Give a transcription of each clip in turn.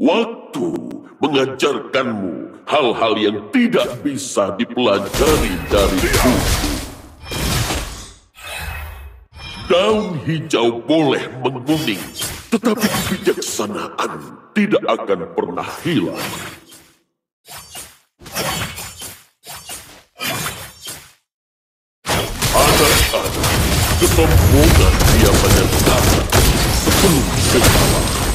Waktu mengajarkanmu hal-hal yang tidak bisa dipelajari dari buku. Daun hijau boleh menguning, tetapi kebijaksanaan tidak akan pernah hilang. Anak-anak, kesombongan biasanya datang sebelum kekalahan.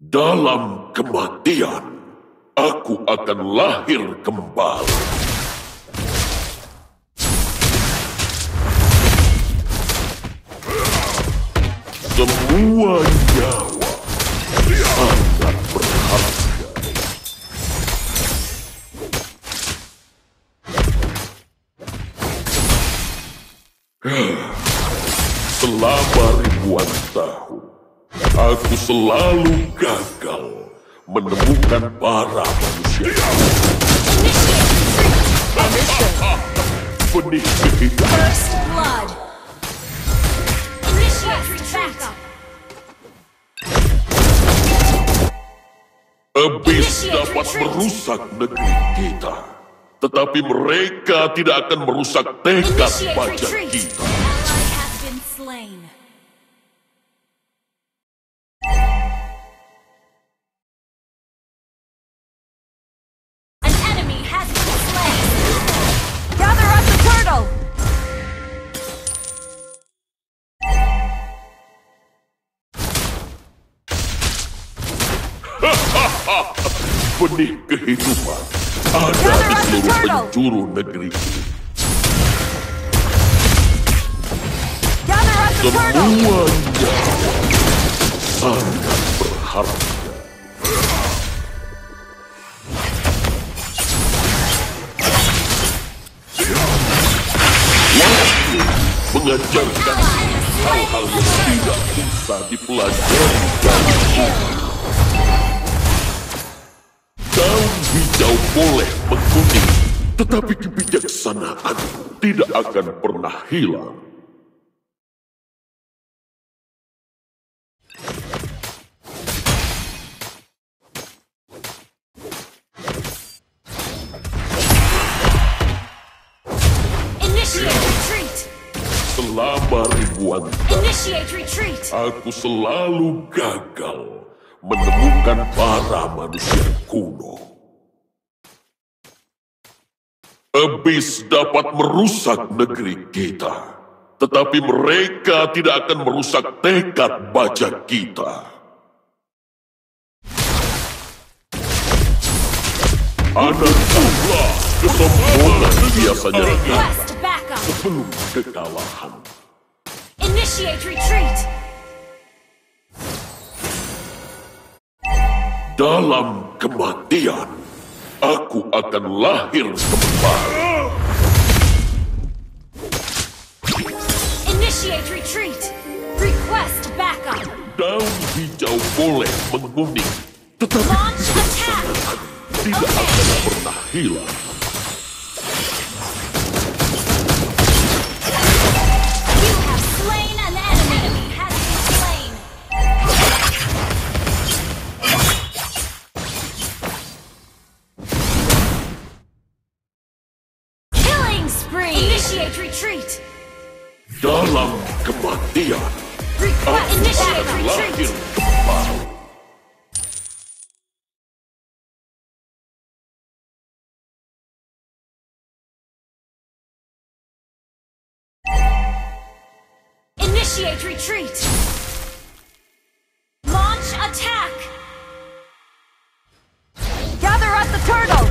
Dalam kematian, aku akan lahir kembali. Semua aku selalu gagal menemukan para manusia. Kehidupan First blood! Abis dapat merusak negeri kita. Tetapi mereka tidak akan merusak tekad pajak kita. Benih kehidupan ada di seluruh penjuru negeri ini. Semuanya sangat berharga. Waktu mengajarkan hal-hal yang tidak bisa dipelajari dari Daun hijau boleh menguning, tetapi kebijaksanaan tidak akan pernah hilang. Selama ribuan tahun, aku selalu gagal menemukan para manusia kuno. Abis dapat merusak negeri kita, tetapi mereka tidak akan merusak tekad baja kita. Anak-anak, kesombongan biasanya sebelum kekalahan. Initiate retreat! Dalam kematian, aku akan lahir kembali. Initiate retreat! Request backup! Daun hijau boleh menguning, tetapi Launch attack! tidak akan pernah hilang. Initiate retreat! Launch attack! Gather up the turtle!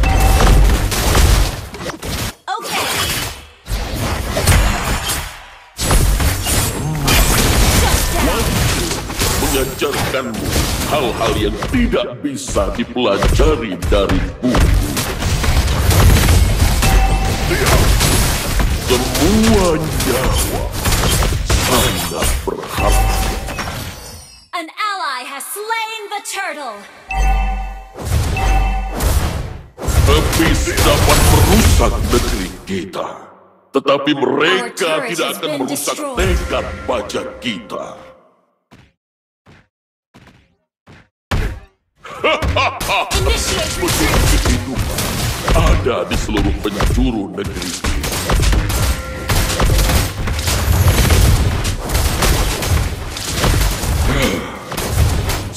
Okay! Mengajarkanmu hal-hal yang tidak bisa dipelajari dari buku. Semua sangat berharga. An ally has slain the turtle! Habis dapat merusak negeri kita. Tetapi mereka tidak akan merusak tekad baja kita. Retreat. kehidupan ada di seluruh penjuru negeri kita.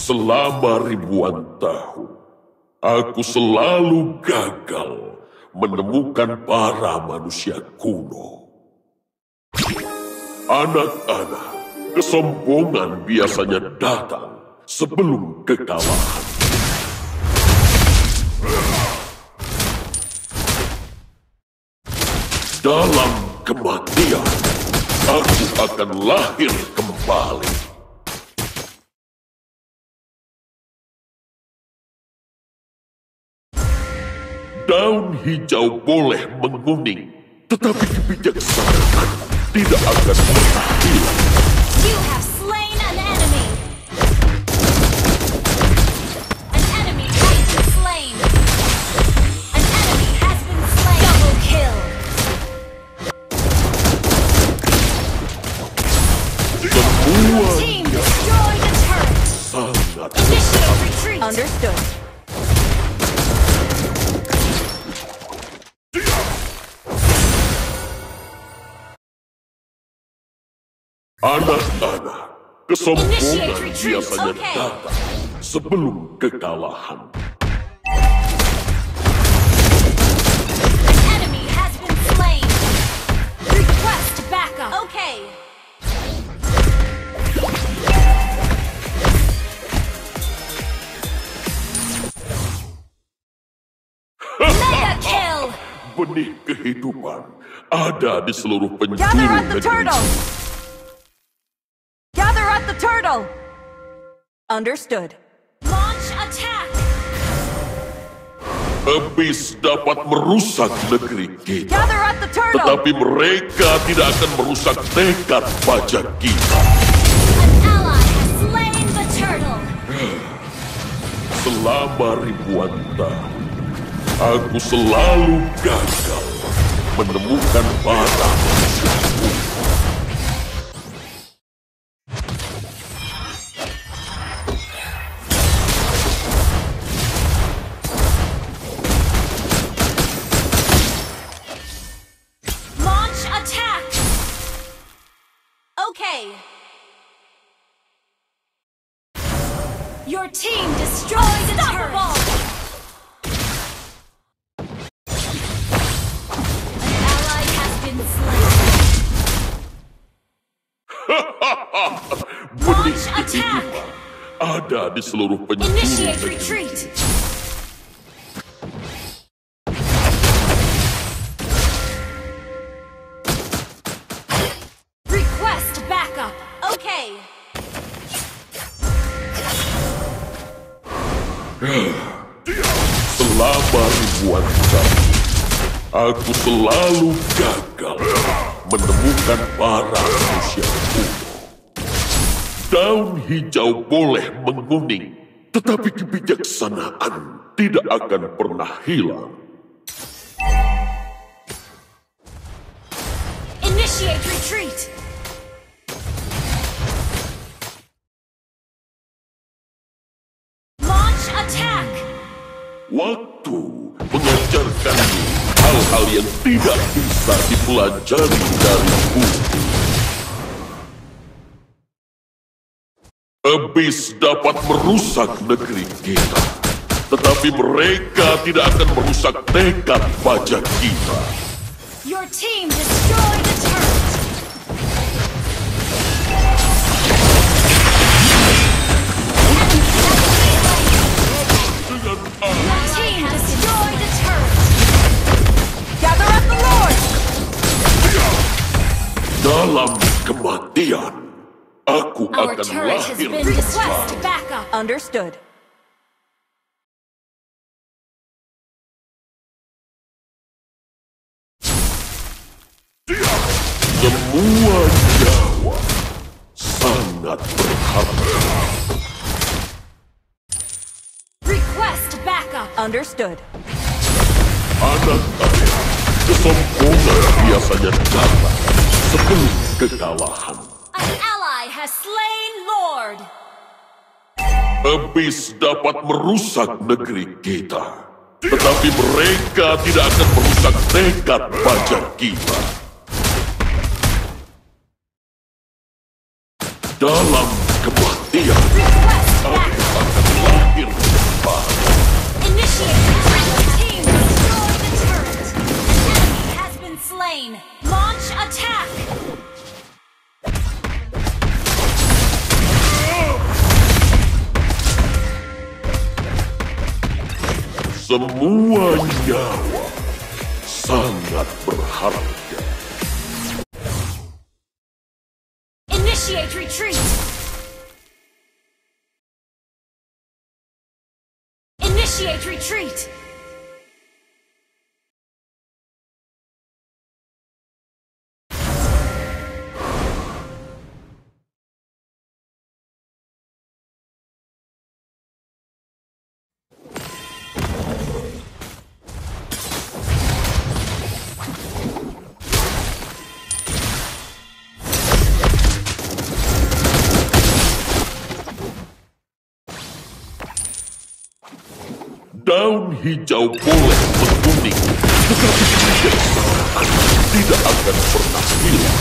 Selama ribuan tahun, aku selalu gagal menemukan para manusia kuno. Anak-anak, kesombongan biasanya datang sebelum kekalahan. Dalam kematian, aku akan lahir kembali. Daun hijau boleh menguning, tetapi kebijaksanaan tidak akan pernah hilang. You have slain an enemy. An enemy has been slain. An enemy has been slain. Double kill. Semua Team destroy the turret. sangat Initiate retreat. Understood. Anak-anak. Kesombongan biasanya okay. datang sebelum kekalahan. Okay. Benih kehidupan ada di seluruh penjuru negeri. Turtle! Understood. Launch attack. Ebis dapat merusak negeri kita. Gather at the turtle! Tetapi mereka tidak akan merusak tekad pajak kita. An ally has slain the turtle. Selama ribuan tahun, aku selalu gagal menemukan para manusia Benih attack. kehidupan ada di seluruh penjuru. Selama ribuan tahun, aku selalu gagal menemukan para manusia kuno. Daun hijau boleh menguning, tetapi kebijaksanaan tidak akan pernah hilang. Initiate retreat. Launch attack. Waktu mengajarkanmu hal-hal yang tidak bisa dipelajari dari buku. Ebis dapat merusak negeri kita, tetapi mereka tidak akan merusak tekad pajak kita. Your team destroyed the turret. Your team destroyed the turret. Gather at the Lord! dalam kematian, aku Our akan turret has lahir been request backup. Understood. Semua nyawa sangat berharga. Request backup. Understood. Anak-anak, kesombongan biasanya datang sebelum kekalahan. Has slain Lord. Abyss dapat merusak negeri kita. Tetapi mereka tidak akan merusak tekad baja kita. Dalam kematian, aku akan lahir kembali. Retreat. Semua nyawa sangat berharga. Initiate retreat. Initiate retreat. Daun hijau boleh menguning, tetapi tidak akan pernah hilang.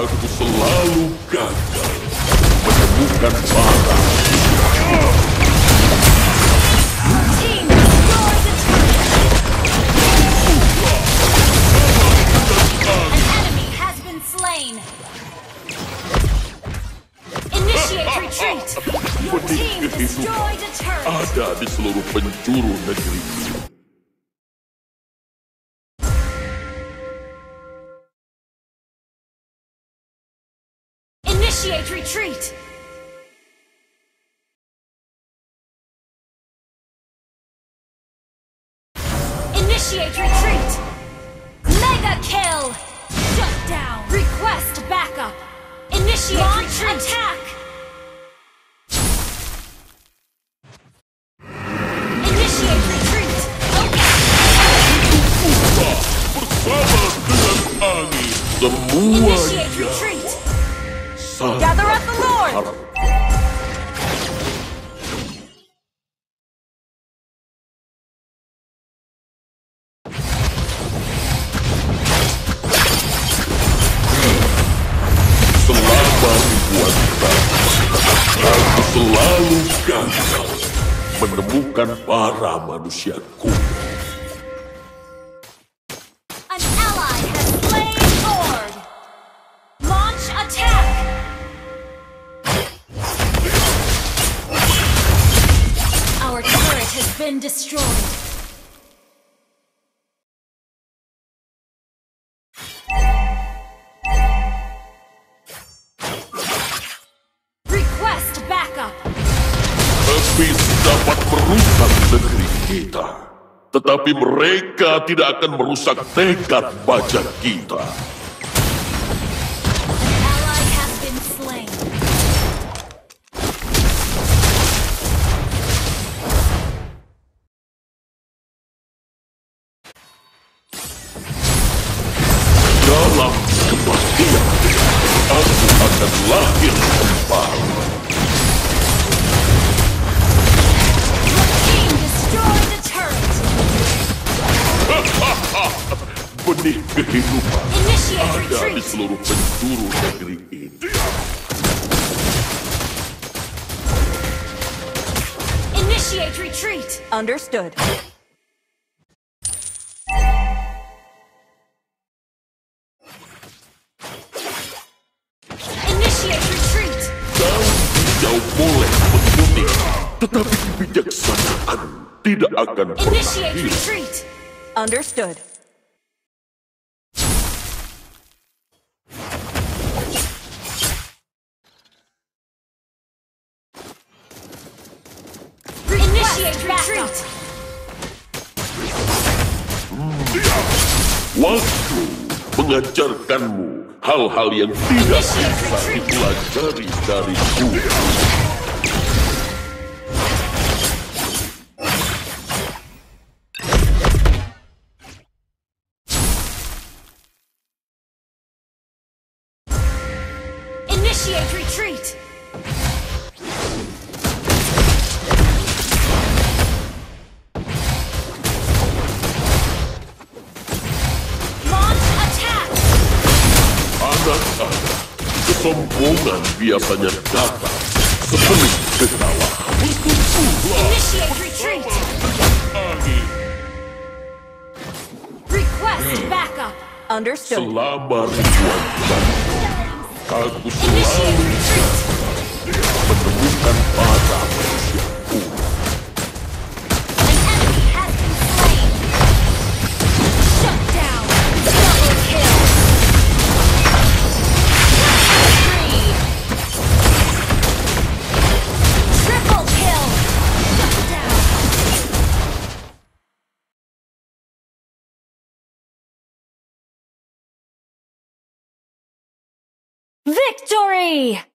Aku selalu gagal menemukan barang. Team destroyed the turret. An enemy has been slain. Initiate retreat. Your team destroyed a turret. Ada di seluruh penjuru negeri Initiate retreat. Up the Lord. selalu gagal menemukan para manusia kuno. Been destroyed. Merusak negeri kita. Tetapi mereka tidak akan merusak tekad baja kita. Initiate retreat. Understood. Initiate retreat. Daun hijau boleh menguning, tetapi kebijaksanaan tidak akan Initiate retreat. Understood. Waktu mengajarkanmu hal-hal yang tidak bisa dipelajari dari guru. Anak-anak, kesombongan biasanya datang sebelum kekalahan. Initiate retreat. Request backup. Understood. Selama ribuan tahun, aku selalu menemukan para Yay!